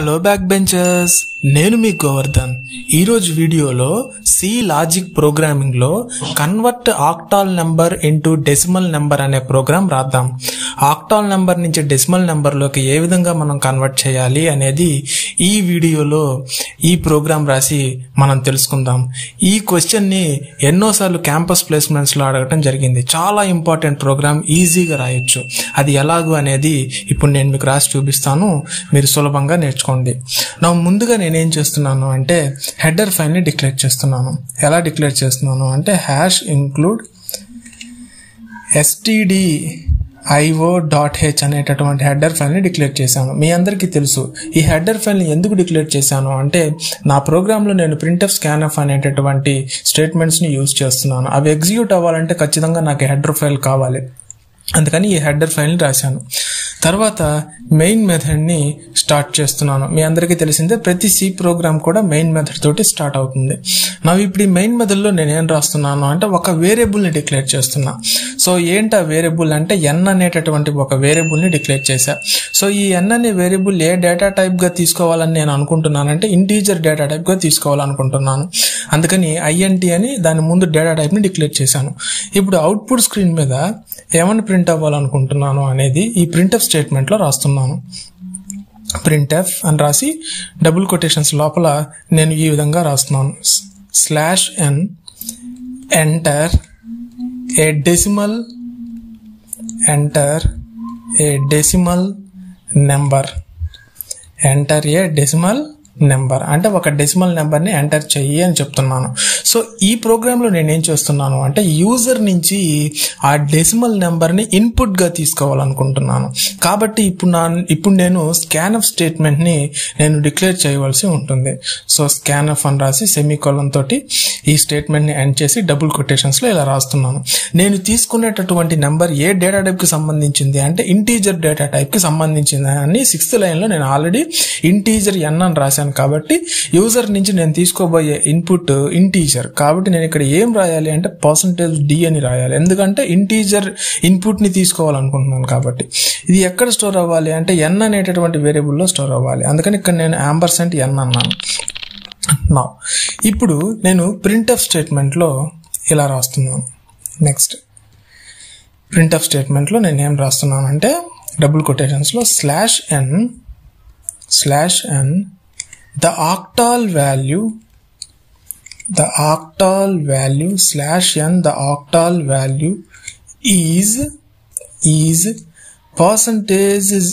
hello backbenchers. నేను మీ గోవర్ధన్. ఈరోజు వీడియోలో C logic ప్రోగ్రామింగ్లో convert octal number into decimal number అనే ప్రోగ్రామ్ రాద్దాం. ఆక్టాల్ నెంబర్ నుంచి డెసిమల్ నెంబర్లోకి ఏ విధంగా మనం కన్వర్ట్ చేయాలి అనేది ఈ వీడియోలో ఈ ప్రోగ్రామ్ రాసి మనం తెలుసుకుందాం. ఈ క్వశ్చన్ని ఎన్నోసార్లు క్యాంపస్ ప్లేస్మెంట్స్లో అడగటం జరిగింది. చాలా ఇంపార్టెంట్ ప్రోగ్రామ్ ఈజీగా రాయొచ్చు. అది ఎలాగో అనేది ఇప్పుడు నేను మీకు రాసి చూపిస్తాను. మీరు సులభంగా నేర్చుకోండి. నా ముందుగా నేను చేస్తున్నాను అంటే హెడర్ ఫైల్ని డిక్లేర్ చేస్తున్నాను. ఎలా డిక్లేర్ చేస్తున్నాను అంటే hash include STD IO dot H అనేటటువంటి హెడర్ ఫైల్ని డిక్లేర్ చేశాను. మీ అందరికీ తెలుసు ఈ హెడర్ ఫైల్ని ఎందుకు డిక్లేర్ చేశాను అంటే నా ప్రోగ్రాంలో నేను ప్రింట్ఎఫ్ స్కాన్ఎఫ్ అనేటటువంటి స్టేట్మెంట్స్ని యూజ్ చేస్తున్నాను. అవి ఎగ్జిక్యూట్ అవ్వాలంటే ఖచ్చితంగా నాకు హెడర్ ఫైల్ కావాలి. అందుకని ఈ హెడర్ ఫైల్ని రాశాను. తర్వాత మెయిన్ మెథడ్ని స్టార్ట్ చేస్తున్నాను. మీ అందరికీ తెలిసిందే ప్రతి సి ప్రోగ్రామ్ కూడా మెయిన్ మెథడ్ తోటి స్టార్ట్ అవుతుంది. నా ఇప్పుడు ఈ మెయిన్ మెథడ్లో నేను ఏం రాస్తున్నాను అంటే ఒక వేరియబుల్ని డిక్లేర్ చేస్తున్నా. సో ఏంటి ఆ వేరియబుల్ అంటే ఎన్ అనేటటువంటి ఒక వేరియబుల్ని డిక్లేర్ చేశా. సో ఈ ఎన్ అనే వేరియబుల్ ఏ డేటా టైప్గా తీసుకోవాలని నేను అనుకుంటున్నానంటే ఇంటీజర్ డేటా టైప్గా తీసుకోవాలనుకుంటున్నాను. అందుకని ఐఎన్టీ అని దాని ముందు డేటా టైప్ని డిక్లేర్ చేశాను. ఇప్పుడు అవుట్పుట్ స్క్రీన్ మీద ఏమని ప్రింట్ అవ్వాలనుకుంటున్నాను అనేది ఈ ప్రింట్ఎఫ్ స్టేట్మెంట్లో రాస్తున్నాను. ప్రింట్ఎఫ్ అని రాసి డబుల్ కొటేషన్స్ లోపల నేను ఈ విధంగా రాస్తున్నాను. Slash N enter a decimal enter a decimal number enter a decimal number. అంటే ఒక డెసిమల్ నెంబర్ని ఎంటర్ చెయ్యి అని చెప్తున్నాను. సో ఈ ప్రోగ్రాంలో నేను ఏం చేస్తున్నాను అంటే యూజర్ నుంచి ఆ డెసిమల్ నెంబర్ని ఇన్పుట్గా తీసుకోవాలనుకుంటున్నాను. కాబట్టి ఇప్పుడు నా ఇప్పుడు నేను స్కాన్ఎఫ్ స్టేట్మెంట్ని నేను డిక్లేర్ చేయవలసి ఉంటుంది. సో స్కాన్ఎఫ్ అని రాసి సెమీకోలం తోటి ఈ స్టేట్మెంట్ని ఎండ్ చేసి డబుల్ కొటేషన్స్లో ఇలా రాస్తున్నాను. నేను తీసుకునేటటువంటి నెంబర్ ఏ డేటా టైప్కి సంబంధించింది అంటే ఇంటీజర్ డేటా టైప్కి సంబంధించింది అని సిక్స్త్ లైన్లో నేను ఆల్రెడీ ఇంటీజర్ ఎన్ అని రాశాను. కాబట్టి యూజర్ నుంచి నేను తీసుకోబోయే ఇన్పుట్ ఇంటీజర్ కాబట్టి నేను ఇక్కడ ఏం రాయాలి అంటే పర్సంటేజ్ డి అని రాయాలి. ఎందుకంటే ఇంటీజర్ ఇన్పుట్ని తీసుకోవాలనుకుంటున్నాను కాబట్టి. ఇది ఎక్కడ స్టోర్ అవ్వాలి అంటే ఎన్ అనేటటువంటి వేరియబుల్లో స్టోర్ అవ్వాలి. అందుకని ఇక్కడ నేను యాంబర్సెంట్ ఎన్ అన్నాను. నా ఇప్పుడు నేను ప్రింట్ఎఫ్ స్టేట్మెంట్లో ఇలా రాస్తున్నాను. నెక్స్ట్ ప్రింట్ఎఫ్ స్టేట్మెంట్లో నేను ఏం రాస్తున్నాను అంటే double కొటేషన్స్లో slash N slash N the octal value the octal value slash n the octal value is is percentage is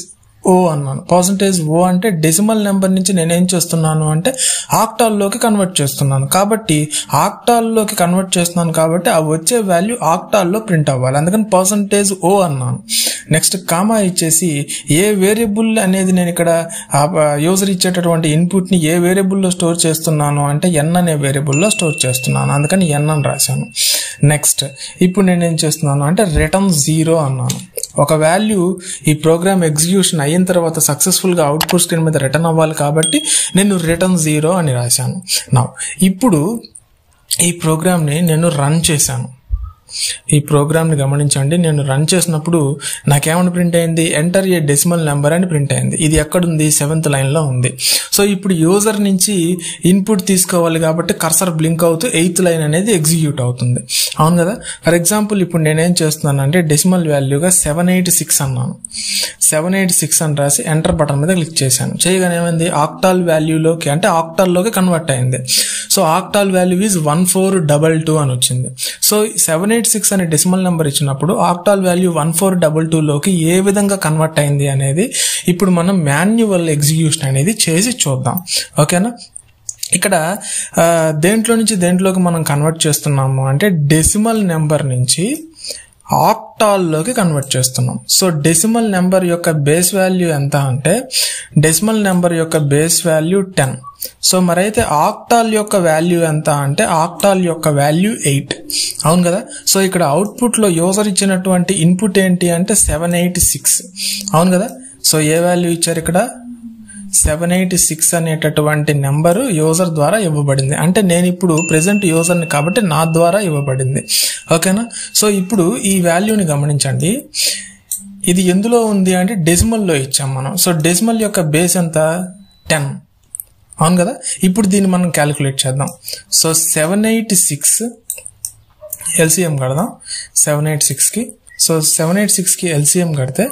O అన్నాను. పర్సంటేజ్ ఓ అంటే డెసిమల్ నెంబర్ నుంచి నేనేం చేస్తున్నాను అంటే ఆక్టాల్లోకి కన్వర్ట్ చేస్తున్నాను. కాబట్టి ఆక్టాల్లోకి కన్వర్ట్ చేస్తున్నాను కాబట్టి ఆ వచ్చే వాల్యూ ఆక్టాల్లో ప్రింట్ అవ్వాలి. అందుకని పర్సంటేజ్ ఓ అన్నాను. నెక్స్ట్ కామా ఇచ్చేసి ఏ వేరియబుల్ అనేది నేను ఇక్కడ యూజర్ ఇచ్చేటటువంటి ఇన్పుట్ని ఏ వేరియబుల్లో స్టోర్ చేస్తున్నాను అంటే ఎన్ అనే వేరియబుల్లో స్టోర్ చేస్తున్నాను. అందుకని ఎన్ అని రాశాను. నెక్స్ట్ ఇప్పుడు నేను ఏం చేస్తున్నాను అంటే రిటర్న్ జీరో అన్నాను. ఒక వాల్యూ ఈ ప్రోగ్రామ్ ఎగ్జిక్యూషన్ అయిన తర్వాత సక్సెస్ఫుల్గా అవుట్పుట్ స్క్రీన్ మీద రిటర్న్ అవ్వాలి కాబట్టి నేను రిటర్న్ జీరో అని రాశాను. నా ఇప్పుడు ఈ ప్రోగ్రామ్ని నేను రన్ చేశాను. ఈ ప్రోగ్రామ్ని గమనించండి. నేను రన్ చేసినప్పుడు నాకేమని ప్రింట్ అయింది? ఎంటర్ ఏ డెసిమల్ నెంబర్ అని ప్రింట్ అయింది. ఇది ఎక్కడుంది? సెవెంత్ లైన్లో ఉంది. సో ఇప్పుడు యూజర్ నుంచి ఇన్పుట్ తీసుకోవాలి కాబట్టి కర్సర్ బ్లింక్ అవుతూ ఎయిత్ లైన్ అనేది ఎగ్జిక్యూట్ అవుతుంది. అవును కదా? ఫర్ ఎగ్జాంపుల్ ఇప్పుడు నేనేం చేస్తున్నాను అంటే డెసిమల్ వాల్యూగా సెవెన్ ఎయిట్ సిక్స్ అన్నాను. సెవెన్ ఎయిట్ సిక్స్ అని రాసి ఎంటర్ బటన్ మీద క్లిక్ చేశాను. చేయగానే ఏమైంది? ఆక్టాల్ వాల్యూలోకి అంటే ఆక్టాల్లోకి కన్వర్ట్ అయింది. So octal value is one four double two అని వచ్చింది. సో సెవెన్ ఎయిట్ సిక్స్ అనే డెసిమల్ నెంబర్ ఇచ్చినప్పుడు octal value one four double టూలోకి ఏ విధంగా కన్వర్ట్ అయింది అనేది ఇప్పుడు మనం మాన్యువల్ ఎగ్జిక్యూషన్ అనేది చేసి చూద్దాం ఓకేనా ఇక్కడ దేంట్లో నుంచి దేంట్లోకి మనం కన్వర్ట్ చేస్తున్నాము అంటే డెసిమల్ నెంబర్ నుంచి ఆక్టాల్లోకి కన్వర్ట్ చేస్తున్నాం. సో డెసిమల్ నెంబర్ యొక్క బేస్ వాల్యూ ఎంత అంటే డెసిమల్ నెంబర్ యొక్క బేస్ వాల్యూ టెన్ సో మరైతే ఆక్టాల్ యొక్క వాల్యూ ఎంత అంటే ఆక్టాల్ యొక్క వాల్యూ ఎయిట్ అవును కదా? సో ఇక్కడ అవుట్పుట్లో యూజర్ ఇచ్చినటువంటి ఇన్పుట్ ఏంటి అంటే సెవెన్ ఎయిట్ సిక్స్ అవును కదా? సో ఏ వాల్యూ ఇచ్చారు ఇక్కడ? సెవెన్ ఎయిట్ సిక్స్ అనేటటువంటి నెంబరు యూజర్ ద్వారా ఇవ్వబడింది. అంటే నేను ఇప్పుడు ప్రెసెంట్ యూజర్ని కాబట్టి నా ద్వారా ఇవ్వబడింది. ఓకేనా? సో ఇప్పుడు ఈ వాల్యూని గమనించండి. ఇది ఎందులో ఉంది అంటే డెసిమల్లో ఇచ్చాం మనం. సో డెసిమల్ యొక్క బేస్ ఎంత? టెన్ అవును కదా? ఇప్పుడు దీన్ని మనం క్యాలిక్యులేట్ చేద్దాం. So seven eight six LCM కడదాం. సెవెన్ ఎయిట్ సిక్స్కి సో సెవెన్ ఎయిట్ సిక్స్కి ఎల్సిఎం కడితే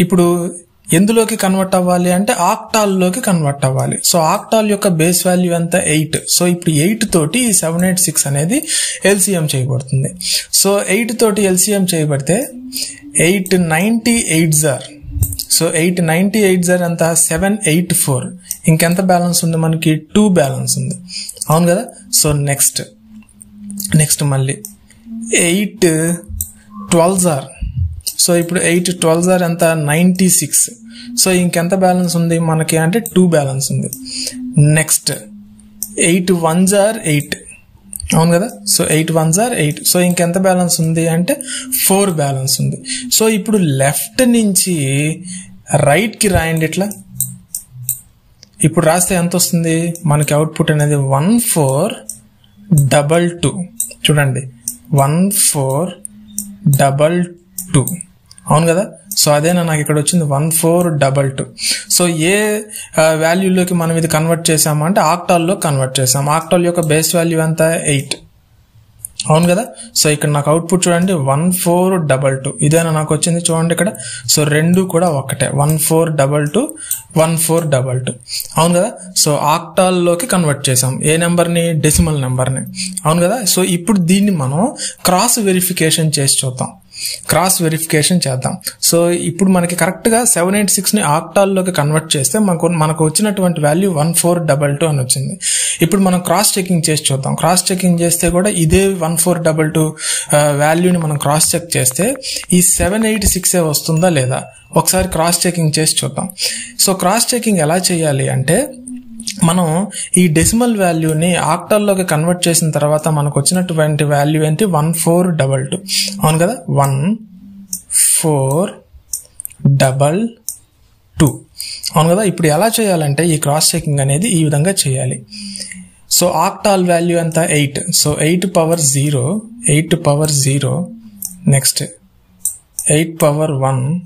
ఇప్పుడు ఎందులోకి కన్వర్ట్ అవ్వాలి అంటే ఆక్టాల్లోకి కన్వర్ట్ అవ్వాలి. సో ఆక్టాల్ యొక్క బేస్ వాల్యూ ఎంత? ఎయిట్ సో ఇప్పుడు ఎయిట్ తోటి ఈ సెవెన్ ఎయిట్ సిక్స్ అనేది ఎల్సిఎం చేయబడుతుంది. సో ఎయిట్ తోటి ఎల్సిఎం చేయబడితే eight ninety eight jar so eight ninety eight jar ఎంత? సెవెన్ ఎయిట్ ఫోర్ ఇంకెంత బ్యాలెన్స్ ఉంది మనకి? టూ బ్యాలెన్స్ ఉంది. అవును కదా? సో నెక్స్ట్ నెక్స్ట్ మళ్ళీ. ఎయిట్ ట్వెల్వ్ జార్ సో ఇప్పుడు ఎయిట్ ట్వెల్వ్ జార్ ఎంత? Ninety six. సో ఇంకెంత బ్యాలెన్స్ ఉంది? మనకి అంటే టూ బ్యాలెన్స్ ఉంది. Next eight one jar eight? అవును కదా? So eight one jar eight. So ఇంకెంత బ్యాలెన్స్ ఉంది అంటే ఫోర్ బ్యాలెన్స్ ఉంది. సో ఇప్పుడు లెఫ్ట్ నుంచి రైట్కి రాయండి ఇట్లా. ఇప్పుడు రాస్తే ఎంత వస్తుంది? మనకి అవుట్పుట్ అనేది వన్ ఫోర్ డబల్ టూ. చూడండి. One four double two. అవును కదా? సో అదేనా నాకు ఇక్కడ వచ్చింది? One four double two. So ఏ వాల్యూలోకి మనం ఇది కన్వర్ట్ చేసామంటే ఆక్టాల్లో కన్వర్ట్ చేసాం ఆక్టాల్ యొక్క బేస్ వాల్యూ ఎంత? ఎయిట్. అవును కదా? సో ఇక్కడ నాకు అవుట్పుట్ చూడండి. One four double two. ఇదేనా నాకు వచ్చింది చూడండి ఇక్కడ. సో రెండు కూడా ఒకటే one four double two one four double two. అవును కదా? సో ఆక్టాల్లోకి కన్వర్ట్ చేసాం ఏ నెంబర్ని? డెసిమల్ నెంబర్ని అవును కదా? సో ఇప్పుడు దీన్ని మనం క్రాస్ వెరిఫికేషన్ చేసి చూద్దాం. క్రాస్ వెరిఫికేషన్ చేద్దాం. సో ఇప్పుడు మనకి కరెక్ట్గా సెవెన్ ఎయిట్ సిక్స్ని ఆక్టాల్లోకి కన్వర్ట్ చేస్తే మనకు మనకు వచ్చినటువంటి value one four double two అని వచ్చింది. ఇప్పుడు మనం క్రాస్ చెకింగ్ చేసి చూద్దాం. క్రాస్ చెకింగ్ చేస్తే కూడా ఇదే వన్ ఫోర్ డబల్ టూ వాల్యూని మనం క్రాస్ చెక్ చేస్తే ఈ సెవెన్ ఎయిట్ సిక్స్ వస్తుందా లేదా? ఒకసారి క్రాస్ చెకింగ్ చేసి చూద్దాం. సో క్రాస్ చెకింగ్ ఎలా చేయాలి అంటే మనం ఈ డెసిమల్ వాల్యూని ఆక్టాల్లోకి కన్వర్ట్ చేసిన తర్వాత మనకు వచ్చినటువంటి వాల్యూ ఏంటి? వన్ ఫోర్ డబల్ టూ అవును కదా? వన్ ఫోర్ డబల్ టూ అవును కదా? ఇప్పుడు ఎలా చేయాలంటే ఈ క్రాస్ చెకింగ్ అనేది ఈ విధంగా చేయాలి. సో ఆక్టాల్ వాల్యూ ఎంత? Eight so eight power zero eight power zero next eight power one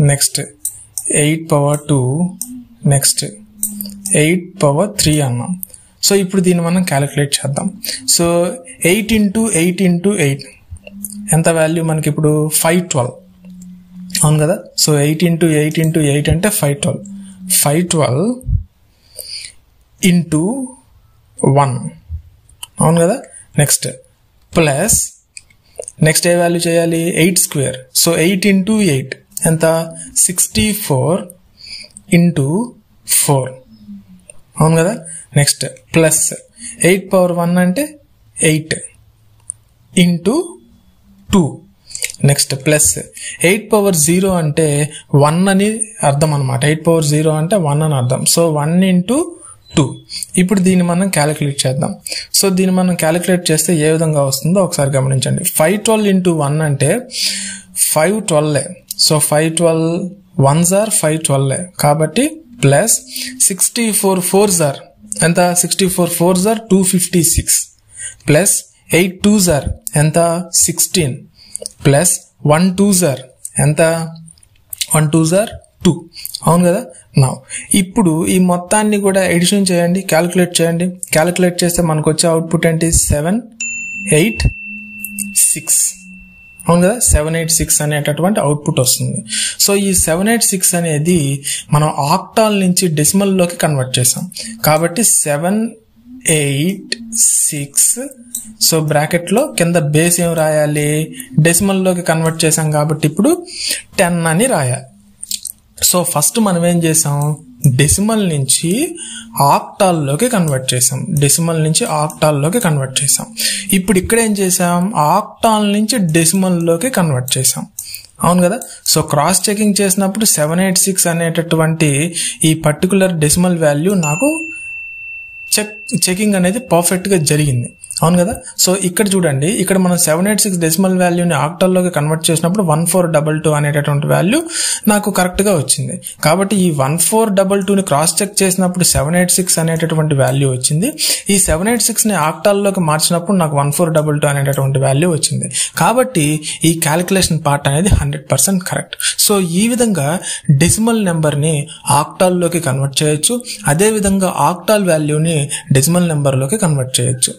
next eight power two next eight power three అన్నాం. సో ఇప్పుడు దీన్ని మనం క్యాలిక్యులేట్ చేద్దాం. So eight into eight into eight. ఎంత value మనకి ఇప్పుడు? Five twelve. అవును కదా? So eight into eight into eight అంటే five twelve. Five twelve into one. అవును కదా? నెక్స్ట్. ప్లస్ నెక్స్ట్ ఏ వాల్యూ చేయాలి? Eight square. So eight into eight. ఎంత? Sixty four into four. అవును కదా? Next plus eight power one అంటే eight into two next plus eight power zero అంటే one అని అర్థం అనమాట ఎయిట్ పవర్ జీరో అంటే వన్ అని అర్థం. సో వన్ ఇంటూ టూ ఇప్పుడు దీన్ని మనం క్యాలిక్యులేట్ చేద్దాం. సో దీన్ని మనం క్యాలిక్యులేట్ చేస్తే ఏ విధంగా వస్తుందో ఒకసారి గమనించండి. ఫైవ్ ట్వెల్వ్ ఇంటూ వన్ అంటే five twelve so five twelve one or five twelve కాబట్టి plus sixty four four jar. ఎంత? Sixty four four jar two fifty six. Plus eight two jar ఎంత? Sixteen. Plus one two jar ఎంత? One two జార్ two. అవును కదా? నా. ఇప్పుడు ఈ మొత్తాన్ని కూడా ఎడిషన్ చేయండి క్యాలిక్యులేట్ చేయండి. క్యాలిక్యులేట్ చేస్తే మనకు వచ్చే అవుట్పుట్ ఏంటి? Seven eight six. అవును కదా? సెవెన్ ఎయిట్ సిక్స్ అనేటటువంటి అవుట్పుట్ వస్తుంది. సో ఈ సెవెన్ ఎయిట్ సిక్స్ అనేది మనం ఆక్టాల్ నుంచి డెసిమల్లోకి కన్వర్ట్ చేసాం కాబట్టి సెవెన్ ఎయిట్ సిక్స్ సో బ్రాకెట్లో కింద బేస్ ఏం రాయాలి? డెసిమల్లోకి కన్వర్ట్ చేసాం కాబట్టి ఇప్పుడు టెన్ అని రాయాలి. సో ఫస్ట్ మనం ఏం చేసాం డెసిమల్ నుంచి ఆక్టాల్లోకి కన్వర్ట్ చేసాం డెసిమల్ నుంచి ఆక్టాల్లోకి కన్వర్ట్ చేసాం ఇప్పుడు ఇక్కడ ఏం చేసాం ఆక్టాల్ నుంచి డెసిమల్లోకి కన్వర్ట్ చేసాం అవును కదా? సో క్రాస్ చెకింగ్ చేసినప్పుడు సెవెన్ ఎయిట్ సిక్స్ అనేటటువంటి ఈ పర్టికులర్ డెసిమల్ వాల్యూ నాకు చెక్ చెకింగ్ అనేది పర్ఫెక్ట్గా జరిగింది. అవును కదా? సో ఇక్కడ చూడండి ఇక్కడ మనం సెవెన్ ఎయిట్ సిక్స్ డెసిమల్ వాల్యూని ఆక్టల్లోకి కన్వర్ట్ చేసినప్పుడు వన్ ఫోర్ డబల్ టూ అనేటటువంటి వాల్యూ నాకు కరెక్ట్గా వచ్చింది. కాబట్టి ఈ వన్ ఫోర్ డబల్ టూని క్రాస్ చెక్ చేసినప్పుడు సెవెన్ ఎయిట్ సిక్స్ అనేటటువంటి వాల్యూ వచ్చింది. ఈ సెవెన్ ఎయిట్ సిక్స్ని ఆక్టాల్లోకి మార్చినప్పుడు నాకు వన్ ఫోర్ డబల్ టూ అనేటటువంటి వాల్యూ వచ్చింది. కాబట్టి ఈ క్యాలిక్యులేషన్ పార్ట్ అనేది హండ్రెడ్ పర్సెంట్ కరెక్ట్ సో ఈ విధంగా డెసిమల్ నెంబర్ని ఆక్టాల్లోకి కన్వర్ట్ చేయొచ్చు. అదేవిధంగా ఆక్టాల్ వాల్యూని డెసిమల్ నెంబర్లోకి కన్వర్ట్ చేయొచ్చు.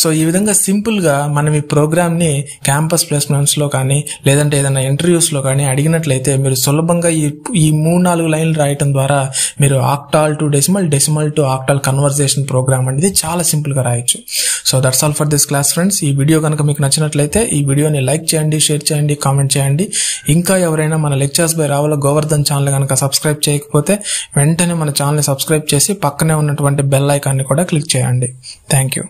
సో ఈ విధంగా సింపుల్గా మనం ఈ ప్రోగ్రామ్ని క్యాంపస్ ప్లేస్మెంట్స్లో కానీ లేదంటే ఏదైనా ఇంటర్వ్యూస్లో కానీ అడిగినట్లయితే మీరు సులభంగా ఈ ఈ మూడు నాలుగు లైన్లు రాయటం ద్వారా మీరు octal to decimal decimal to octal conversion program అనేది చాలా సింపుల్గా రాయొచ్చు. So that's all for this class friends ఈ వీడియో కనుక మీకు నచ్చినట్లయితే ఈ వీడియోని లైక్ చేయండి షేర్ చేయండి కామెంట్ చేయండి. ఇంకా ఎవరైనా మన lectures by Ravula Govardhan channel కనుక సబ్స్క్రైబ్ చేయకపోతే వెంటనే మన ఛానల్ని సబ్స్క్రైబ్ చేసి పక్కనే ఉన్నటువంటి బెల్ ఐకాన్ని కూడా క్లిక్ చేయండి. Thank you.